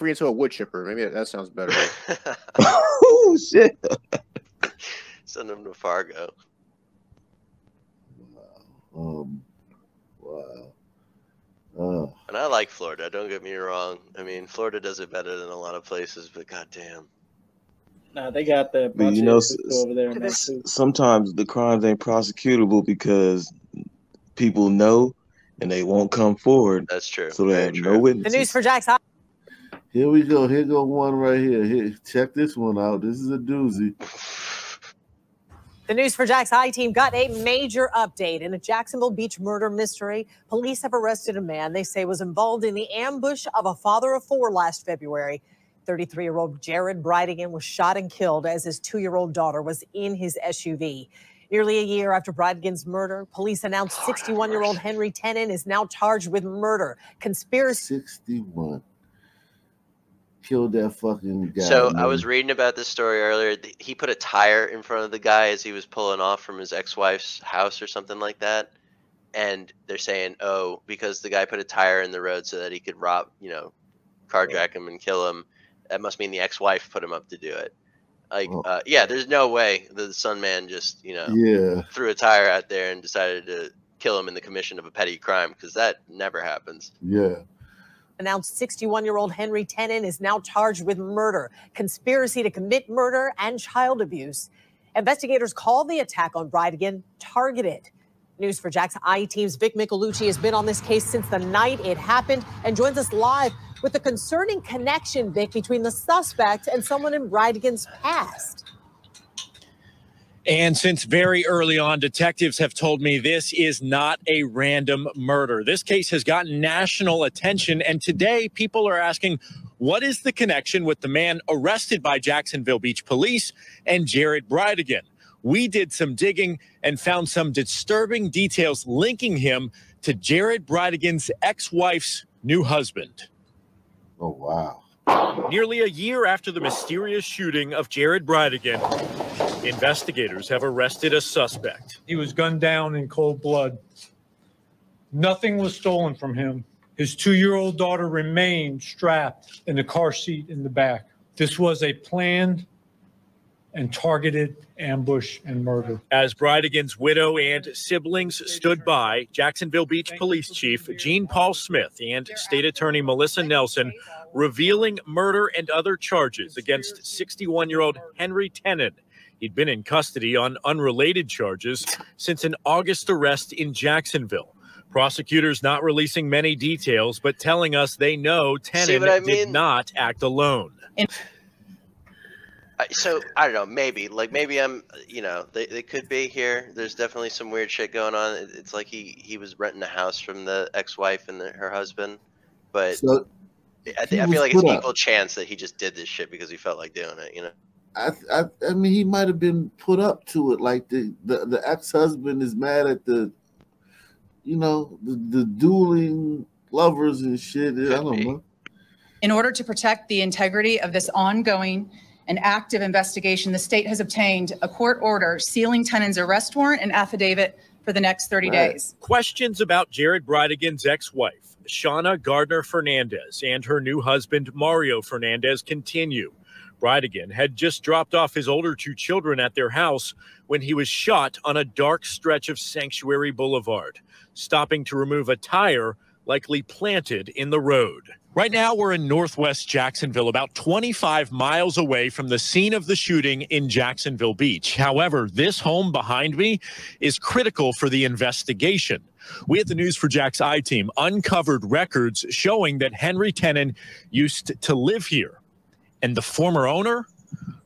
free into a wood chipper. Maybe that, that sounds better. oh shit! Send him to Fargo. Um, wow. Uh, And I like Florida. Don't get me wrong. I mean, Florida does it better than a lot of places, but goddamn. Nah, they got the But bunch you know, s- over there in s- sometimes the crimes ain't prosecutable because people know and they won't come forward, That's true. so they have true. no The news for Jack's High. Here we go. Here go one right here. Here, check this one out. This is a doozy. The News4Jax High team got a major update in a Jacksonville Beach murder mystery. Police have arrested a man they say was involved in the ambush of a father of four last February. 33 year old Jared Bridegan was shot and killed as his two year old daughter was in his SUV. Nearly a year after Bridegan's murder, police announced 61 year old Henry Tenon is now charged with murder, conspiracy. 61. Killed that fucking guy. So I was reading about this story earlier. He put a tire in front of the guy as he was pulling off from his ex-wife's house or something like that. And they're saying, "Oh, because the guy put a tire in the road so that he could rob, you know, carjack him and kill him. That must mean the ex-wife put him up to do it." Like, Oh. uh, yeah, there's no way the son man just, you know, Yeah. threw a tire out there and decided to kill him in the commission of a petty crime because that never happens. Yeah. Announced 61 year old Henry Tenon is now charged with murder, conspiracy to commit murder, and child abuse. Investigators call the attack on Bridegan targeted. News4Jax I team's Vic Micolucci has been on this case since the night it happened and joins us live with the concerning connection, Vic, between the suspect and someone in Bridegan's past. And since very early on, detectives have told me this is not a random murder. This case has gotten national attention. And today, people are asking what is the connection with the man arrested by Jacksonville Beach police and Jared Bridegan? We did some digging and found some disturbing details linking him to Jared Bridegan's ex wife's new husband. Oh wow. Nearly a year after the mysterious shooting of Jared Bridegan, investigators have arrested a suspect. He was gunned down in cold blood. Nothing was stolen from him. His two year old daughter remained strapped in the car seat in the back. This was a planned and targeted ambush and murder. As Bridegan's widow and siblings stood by, Jacksonville Beach Police Chief Gene Paul Smith and State Attorney Melissa Nelson revealing murder and other charges against 61 year old Henry Tenon. He'd been in custody on unrelated charges since an August arrest in Jacksonville. Prosecutors not releasing many details, but telling us they know See Tenon what I did not act alone. I- So I don't know. Maybe like maybe I'm. You know, they, they could be here. There's definitely some weird shit going on. It's like he he was renting a house from the ex-wife and the, her husband, but So I, he I feel like it's put up. equal chance that he just did this shit because he felt like doing it. You know. I, I I mean he might have been put up to it. Like the the, the ex husband is mad at the, you know, the, the dueling lovers and shit. I don't be. know. In order to protect the integrity of this ongoing and active investigation, the state has obtained a court order sealing Tenon's arrest warrant and affidavit for the next 30 Right. days. Questions about Jared Bridegan's ex wife, Shauna Gardner Fernandez, and her new husband, Mario Fernandez, continue. Bridegan had just dropped off his older two children at their house when he was shot on a dark stretch of Sanctuary Boulevard, stopping to remove a tire likely planted in the road. Right now, we're in northwest Jacksonville, about 25 miles away from the scene of the shooting in Jacksonville Beach. However, this home behind me is critical for the investigation. We at the News4Jax I team uncovered records showing that Henry Tenon used to live here, and the former owner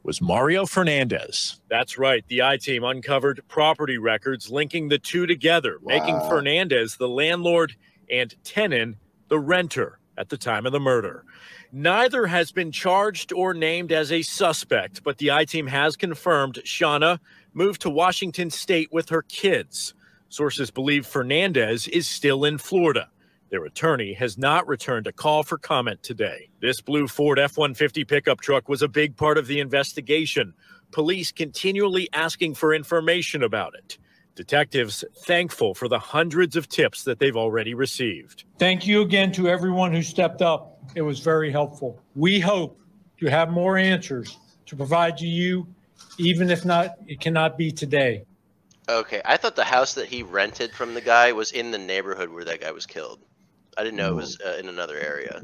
was Mario Fernandez. That's right. The I team uncovered property records linking the two together, making Fernandez the landlord and Tenon the renter at the time of the murder. Neither has been charged or named as a suspect, but the I team has confirmed Shauna moved to Washington state with her kids. Sources believe Fernandez is still in Florida. Their attorney has not returned a call for comment today. This blue Ford F 150 pickup truck was a big part of the investigation. Police continually asking for information about it. Detectives thankful for the hundreds of tips that they've already received. Thank you again to everyone who stepped up. It was very helpful. We hope to have more answers to provide to you, even if not, it cannot be today. Okay, I thought the house that he rented from the guy was in the neighborhood where that guy was killed. I didn't know it was uh, in another area.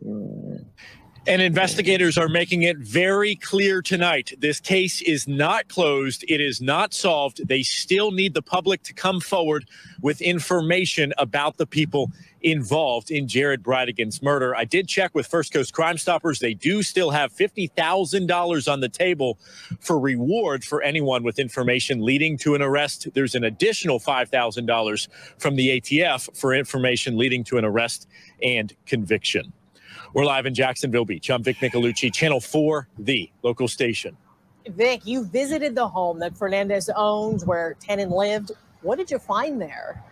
And investigators are making it very clear tonight this case is not closed. It is not solved. They still need the public to come forward with information about the people involved in Jared Bridegan's murder. I did check with First Coast Crime Stoppers. They do still have $50,000 on the table for reward for anyone with information leading to an arrest. There's an additional $5,000 from the ATF for information leading to an arrest and conviction. We're live in Jacksonville Beach. I'm Vic Micolucci, Channel 4, the local station. Vic, you visited the home that Fernandez owned where Tenon lived. What did you find there?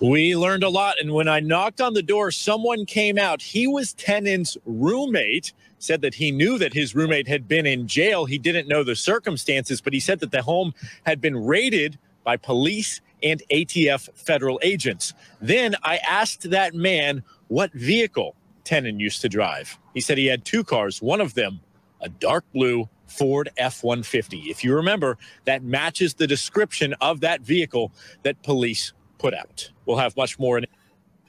We learned a lot. And when I knocked on the door, someone came out. He was Tenon's roommate, said that he knew that his roommate had been in jail. He didn't know the circumstances, but he said that the home had been raided by police and ATF federal agents. Then I asked that man what vehicle Tenon used to drive. He said he had two cars, one of them a dark blue Ford F 150. If you remember, that matches the description of that vehicle that police put out. We'll have much more in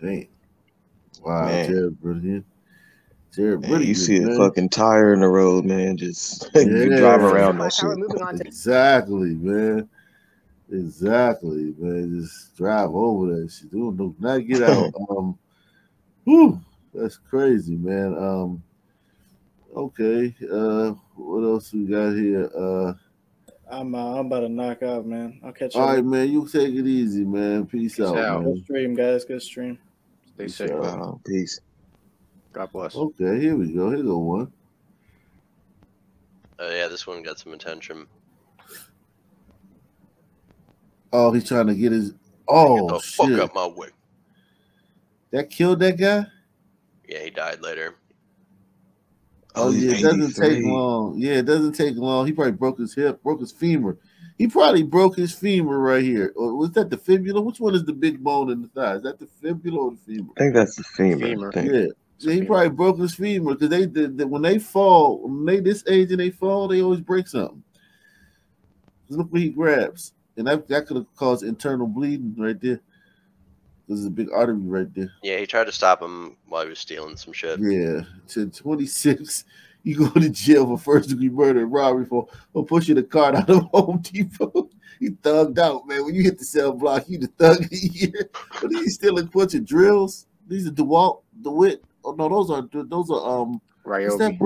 Dang. Wow, Man. Jared brilliant. Jared Man, brilliant. you see a fucking tire in the road, man. Just you drive around that shit. moving on to Exactly, man. Exactly, man. Just drive over that shit. Dude, do not get out. um, whew, that's crazy, man. Um, okay. Uh, what else we got here? Uh, I'm uh, I'm about to knock out, man. I'll catch you. all right, man. You take it easy, man. Peace, Peace out, out. man. Good stream, guys. Good stream. Stay safe. Yeah. Wow, peace. God bless. Okay, here we go. Here go one. Oh yeah, this one got some attention. Oh, he's trying to get his. Get Oh the fuck shit! up my way. That killed that guy. Yeah, he died later. Oh he's yeah, it doesn't take long. Yeah, it doesn't take long. He probably broke his hip, broke his femur. He probably broke his femur right here. Or was that the fibula? Which one is the big bone in the thigh? Is that the fibula or the femur? I think that's the femur. Femur. Yeah. Yeah, he probably broke his femur because they did when they fall, when they this age and they fall, they always break something. Look what he grabs. And that, that could have caused internal bleeding right there. There's a big artery right there. Yeah, he tried to stop him while he was stealing some shit. Yeah, to 26, you go to jail for first degree murder and robbery for, for pushing a cart out of Home Depot. He thugged out, man. When you hit the cell block, you the thug of the year. But he's still a bunch of drills. These are DeWalt, DeWitt. Oh no, those are those are um. What's Ryobi. that